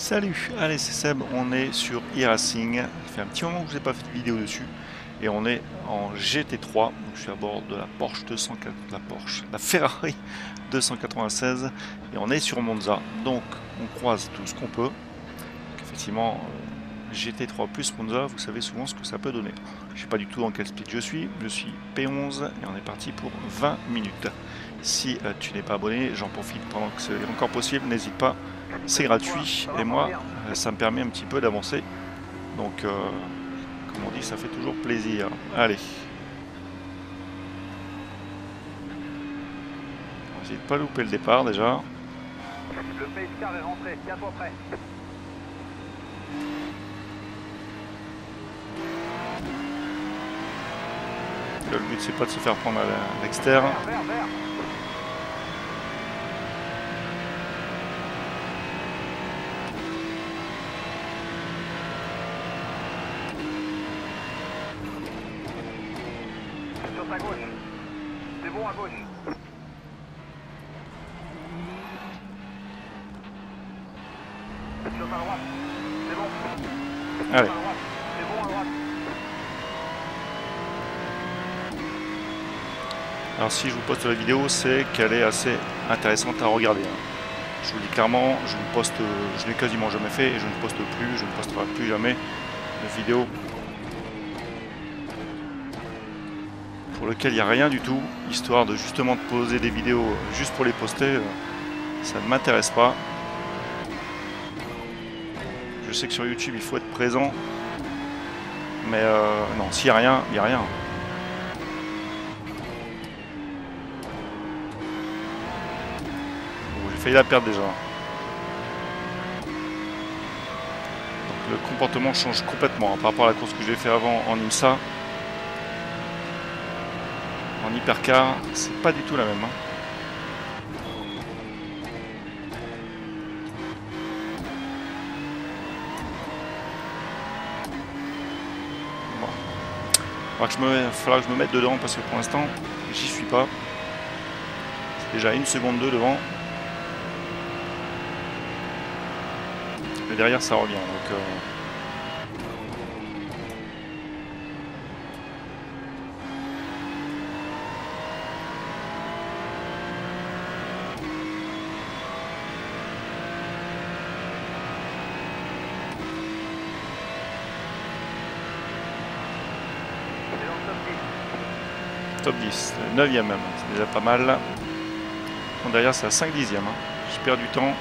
Salut, allez c'est Seb, on est sur e-racing, ça fait un petit moment que je n'ai pas fait de vidéo dessus. Et on est en GT3, donc je suis à bord de la Porsche 204, la Porsche, la Ferrari 296 et on est sur Monza, donc on croise tout ce qu'on peut, effectivement euh, GT3 plus Monza, vous savez souvent ce que ça peut donner. Je ne sais pas du tout dans quel speed je suis, je suis P11 et on est parti pour 20 minutes. Si euh, tu n'es pas abonné, j'en profite pendant que c'est encore possible, n'hésite pas c'est gratuit et moi euh, ça me permet un petit peu d'avancer. Donc euh, comme on dit ça fait toujours plaisir. Allez. On va essayer de pas louper le départ déjà. Le est rentré, prêt. Le but c'est pas de se faire prendre à l'externe vert, vert, vert. Sur ta gauche. C'est bon à gauche. Sur ta droite. C'est bon. Sur allez ta droite. C'est bon à droite. Alors si je vous poste la vidéo c'est qu'elle est assez intéressante à regarder hein. je vous le dis clairement je ne poste je l'ai quasiment jamais fait et je ne poste plus je ne posterai plus jamais de vidéos pour lequel il n'y a rien du tout, histoire de justement de poser des vidéos juste pour les poster, euh, ça ne m'intéresse pas. Je sais que sur YouTube il faut être présent, mais euh, non, s'il n'y a rien, il n'y a rien. Bon, J'ai failli la perdre déjà. Donc le comportement change complètement hein, par rapport à la course que j'ai fait avant en IMSA. En hypercar, c'est pas du tout la même. hein. Faudra que je me, mette dedans parce que pour l'instant, j'y suis pas. C'est déjà une seconde 2 devant. Derrière, ça revient. Donc, euh, top 10. Top 10, 9ème même, c'est déjà pas mal. Bon, derrière c'est à 5 dixièmes, hein. je perds du temps.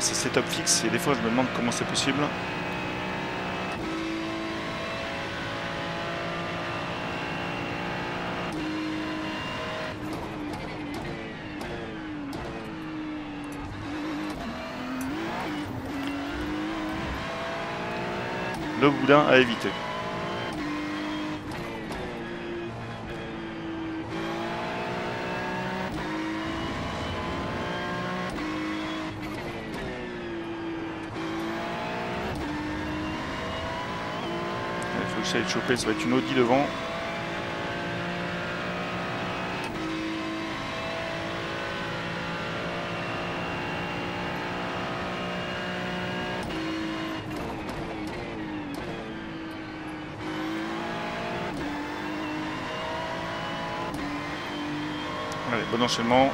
C'est setup fixe et des fois je me demande comment c'est possible. Le boudin à éviter. Faut que j'aille choper, ça va être une Audi devant. Allez, bon enchaînement.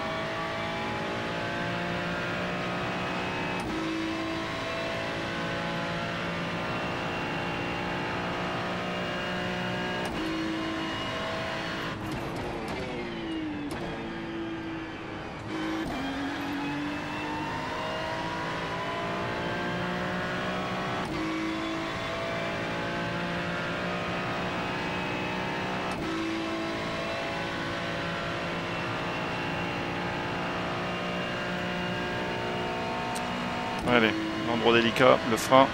Allez, l'endroit délicat, le frein.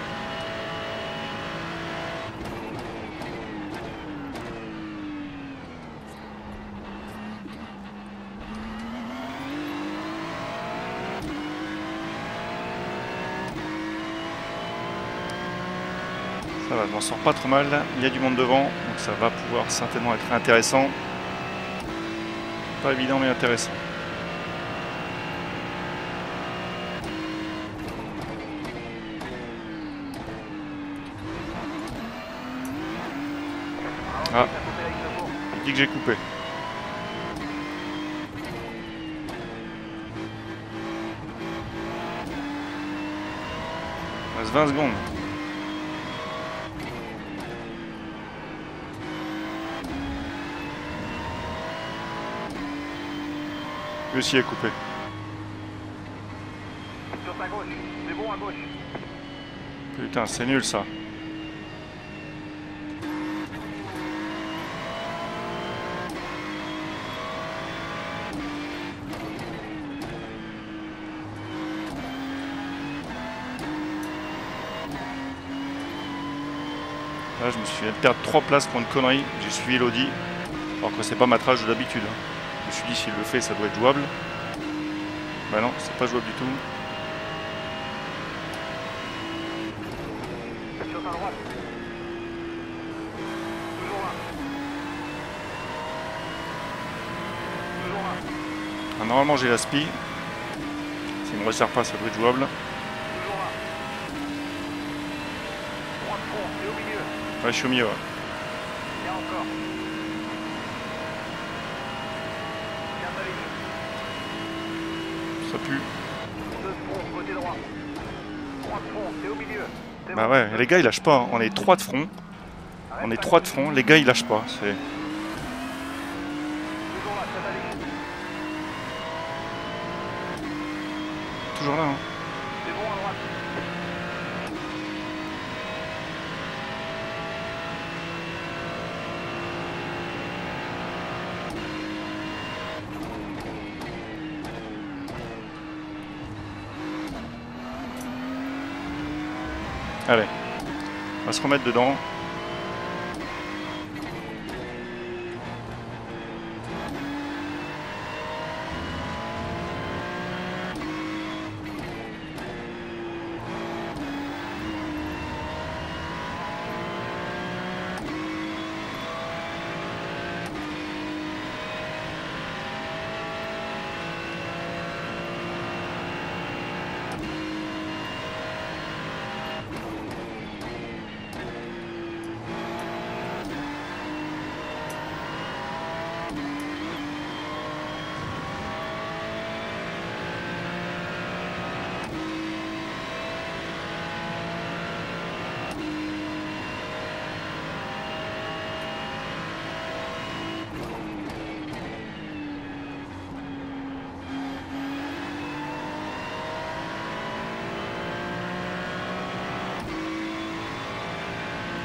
Ça va, je m'en sors pas trop mal. Il y a du monde devant, donc ça va pouvoir certainement être intéressant. Pas évident, mais intéressant. Ah, le. Il dit que j'ai coupé. Il reste 20 secondes. Lui aussi est coupé. Sur ta gauche. C'est bon à gauche. Putain, c'est nul ça. Je me suis fait perdre 3 places pour une connerie. J'ai suivi Elodie. Alors que c'est pas ma trace de d'habitude. hein. Je me suis dit, s'il le fait, ça doit être jouable. Bah non, c'est pas jouable du tout. Ah, normalement, j'ai la spi. S'il me resserre pas, ça doit être jouable. Toujours là. Droite front. Et au milieu. Ouais, je suis au milieu. ouais. Viens encore. Ta ligne. Ça pue. Deux front. Côté droit. Droite front. C'est au milieu. Bah bon. ouais, les gars ils lâchent pas. hein. On est trois de front. Arrête On est trois de de front. Les gars ils lâchent pas. C'est toujours là. hein. C'est bon à droite. Allez. On va se remettre dedans.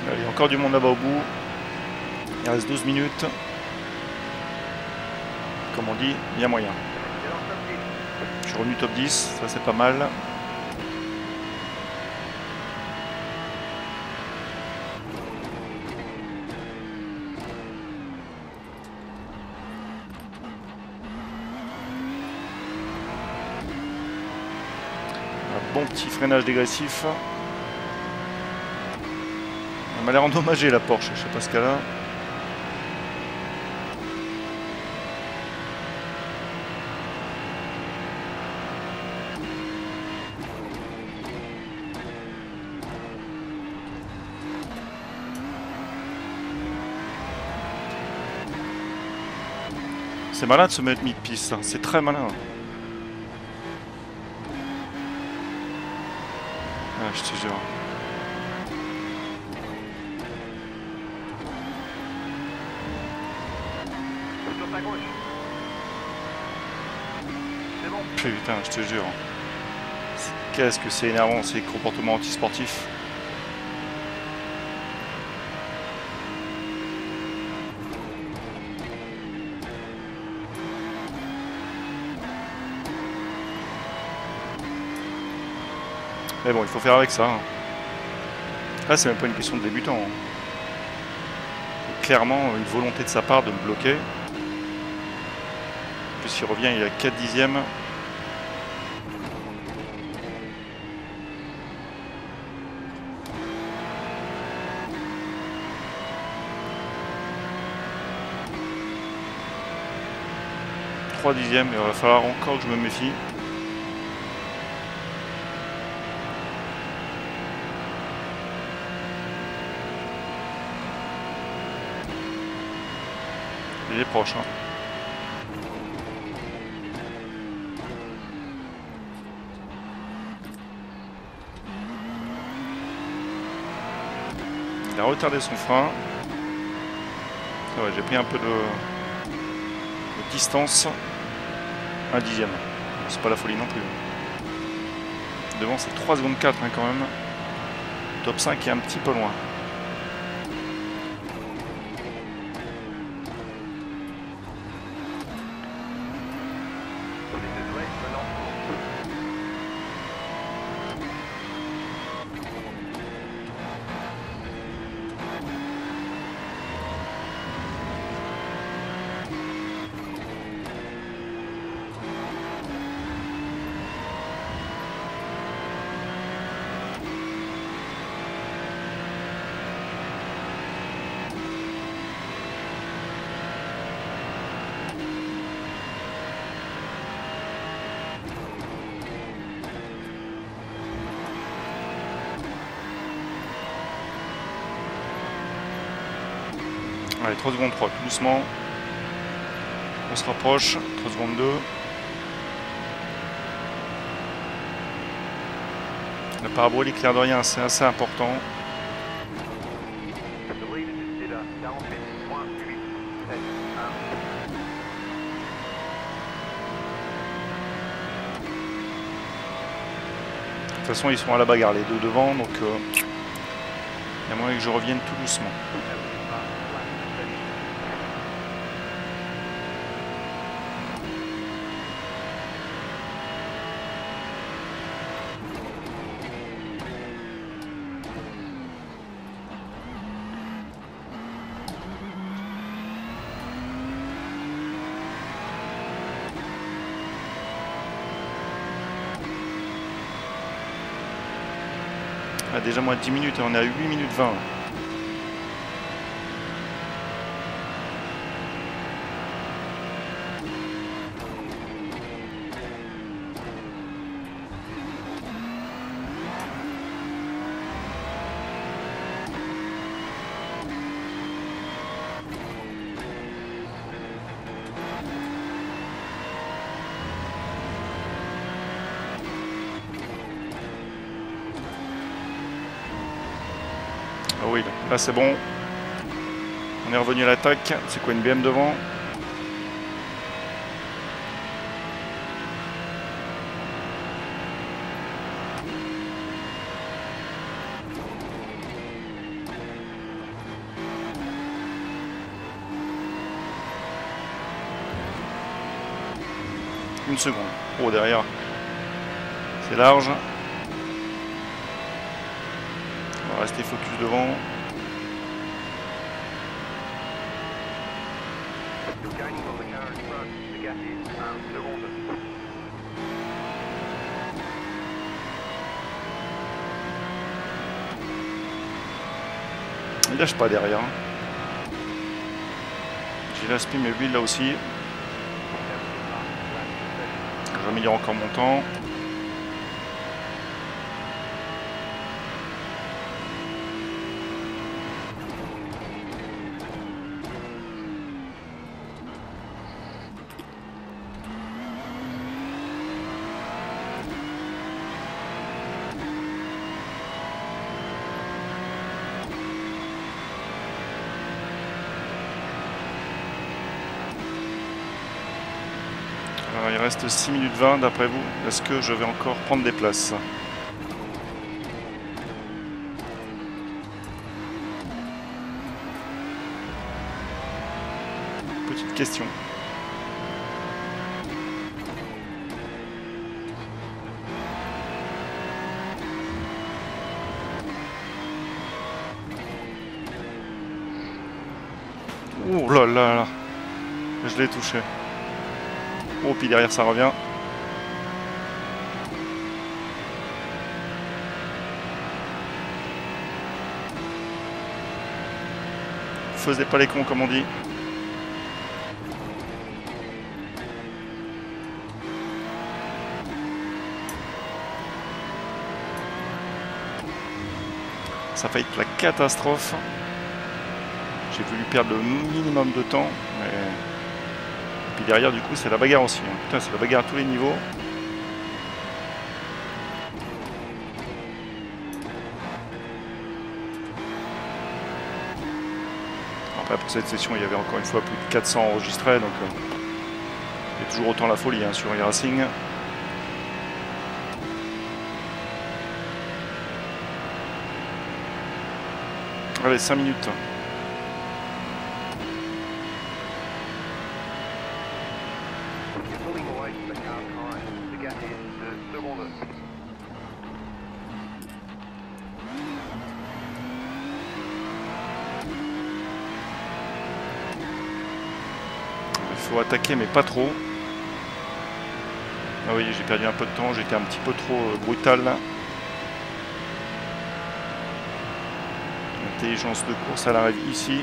Allez, encore du monde là-bas au bout. Il reste 12 minutes. Comme on dit, il y a moyen. C'est dans le top 10. Je suis revenu top 10, ça c'est pas mal. Un bon petit freinage dégressif. Elle m'a l'air endommagée la Porsche, je sais pas ce qu'elle a. C'est malin de se mettre mi-piste, ça. c'est très malin. Ah, je te jure. Putain, je te jure. Qu'est-ce que c'est énervant ces comportements antisportifs. Mais bon, il faut faire avec ça. hein. Là, c'est même pas une question de débutant. hein. Clairement, une volonté de sa part de me bloquer plus, il revient, il a 4 dixièmes. dixièmes, il va falloir encore que je me méfie. Il est proche. Hein. A retardé son frein. j'ai pris un peu de, de distance. Un dixième. C'est pas la folie non plus. Devant c'est 3 secondes 4 hein, quand même. Top 5 est un petit peu loin. Allez, 3 secondes 3, tout doucement. On se rapproche. 3 secondes 2. La parabolique, l'air de rien, c'est assez important. De toute façon, ils sont à la bagarre, les deux devant, donc euh, il y a moyen que je revienne tout doucement. A déjà moins de 10 minutes et on est à 8 minutes 20. Là c'est bon. On est revenu à l'attaque. C'est quoi une BM devant? Une seconde. Oh, derrière. C'est large. On va rester focus devant. Il lâche pas derrière. J'ai l'aspect mes huiles là aussi. J'améliore encore mon temps. Alors, il reste 6 minutes 20 d'après vous. Est-ce que je vais encore prendre des places? Petite question. Oh là là là Je l'ai touché. Oh, puis derrière, ça revient. Faisait pas les cons, comme on dit. ça va être la catastrophe. J'ai voulu perdre le minimum de temps, mais puis derrière, du coup, c'est la bagarre aussi. Putain, c'est la bagarre à tous les niveaux. Après, pour cette session, il y avait encore une fois plus de 400 enregistrés. Donc, euh, il y a toujours autant la folie hein, sur e-racing. Allez, 5 minutes. Faut attaquer, mais pas trop. Ah oui, j'ai perdu un peu de temps, j'étais un petit peu trop euh, brutal là. Intelligence de course, elle arrive ici.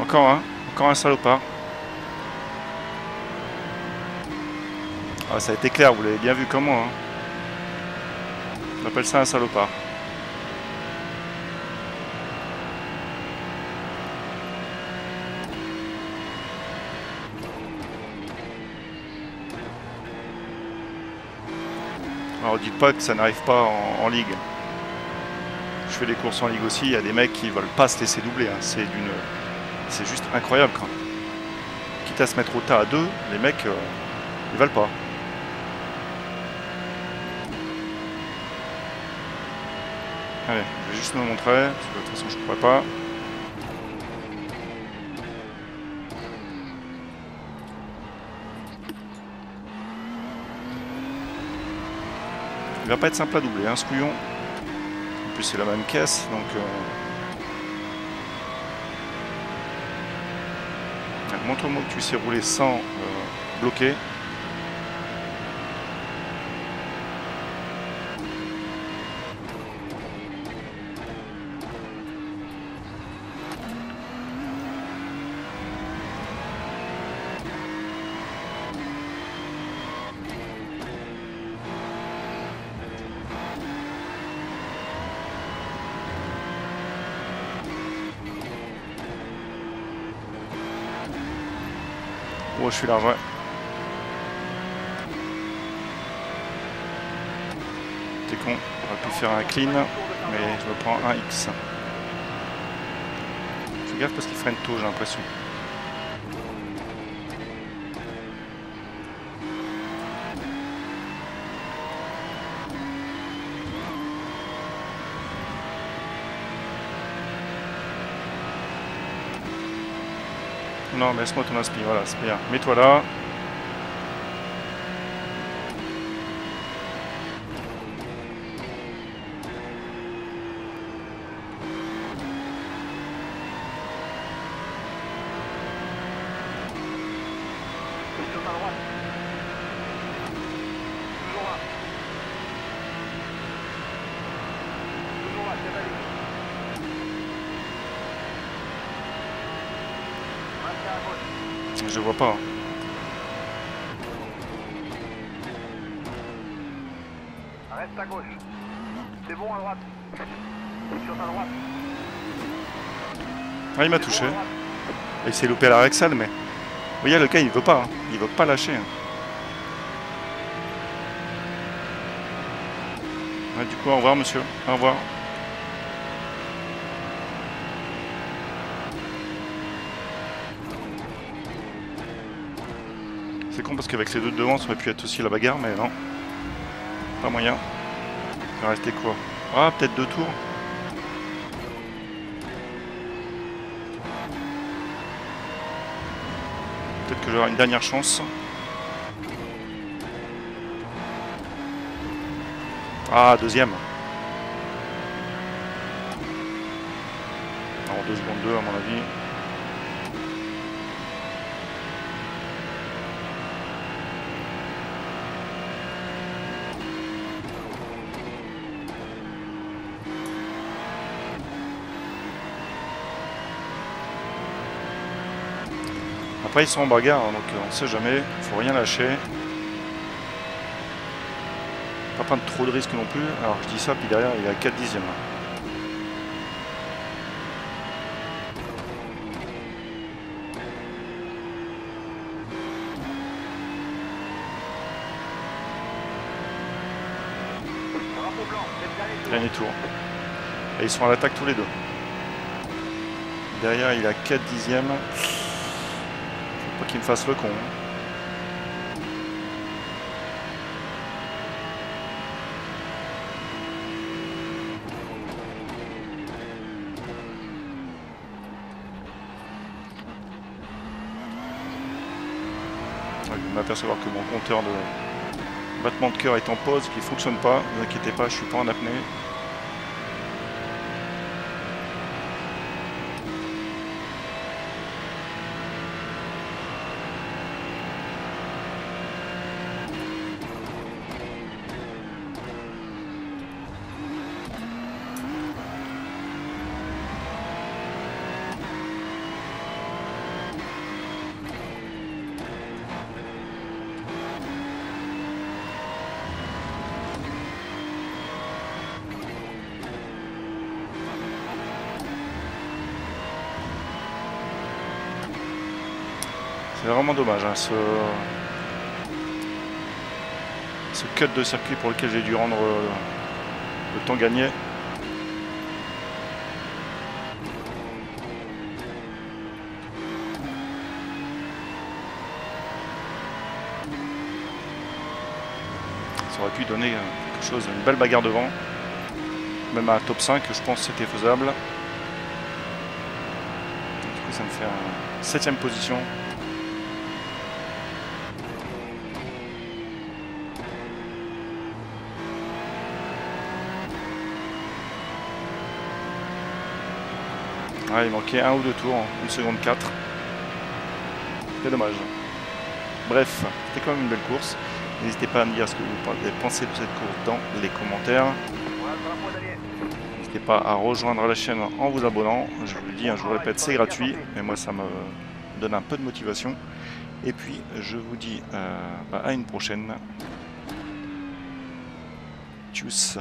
Encore un, encore un salopard. Ah, ça a été clair, vous l'avez bien vu comme moi. hein. On appelle ça un salopard. Alors dites pas que ça n'arrive pas en, en ligue. Je fais des courses en ligue aussi, il y a des mecs qui veulent pas se laisser doubler. hein. C'est d'une c'est juste incroyable quand. Quitte à se mettre au tas à deux, les mecs, euh, ils valent pas. Allez, je vais juste me montrer, parce que de toute façon je pourrais pas. Il va pas être simple à doubler, hein, ce couillon. Plus c'est la même caisse, donc... euh, Montre-moi que tu sais rouler sans euh, bloquer. Oh, je suis large, ouais. T'es con, on aurait pu faire un clean, mais je me prends un X. Fais gaffe parce qu'il freine tôt, j'ai l'impression. Non, mais laisse-moi ton inspi, voilà, c'est bien. Mets-toi là. Sur à droite. Toujours là. Toujours là, c'est valide. Restez à gauche. Je vois pas. hein. Reste à gauche. C'est bon à droite. Sur à droite. Ah, il m'a touché. Il s'est loupé à la Rexal, mais... Vous voyez, le gars, il veut pas. hein. Il veut pas lâcher. hein. Du coup, au revoir, monsieur. Au revoir. C'est con parce qu'avec ces deux de devant, ça aurait pu être aussi la bagarre, mais non. Pas moyen. Il va rester quoi? Ah, peut-être deux tours Que j'aurai une dernière chance. Ah, deuxième. Alors 2 secondes 2 à mon avis. Après ils sont en bagarre, hein, donc on sait jamais, faut rien lâcher. Pas prendre trop de risques non plus. Alors je dis ça, puis derrière il est à 4 dixièmes. Tour. Dernier tour. Et ils sont à l'attaque tous les deux. Derrière, il a 4 dixièmes. Pas qu'il me fasse le con. de m'apercevoir que mon compteur de battement de cœur est en pause, qu'il ne fonctionne pas. Ne vous inquiétez pas, je suis pas en apnée. C'est vraiment dommage, hein, ce... cut de circuit pour lequel j'ai dû rendre euh, le temps gagné. Ça aurait pu donner euh, quelque chose, une belle bagarre devant. Même à top 5, je pense que c'était faisable. Du coup, ça me fait un 7ème position. Ouais, il manquait un ou deux tours, 1 seconde 4. C'est dommage. Bref, c'était quand même une belle course. N'hésitez pas à me dire ce que vous pensé de cette course dans les commentaires. N'hésitez pas à rejoindre la chaîne en vous abonnant. Je vous le dis, hein, je vous le répète, c'est gratuit. Mais moi, ça me donne un peu de motivation. Et puis, je vous dis euh, bah, à une prochaine. Tchuss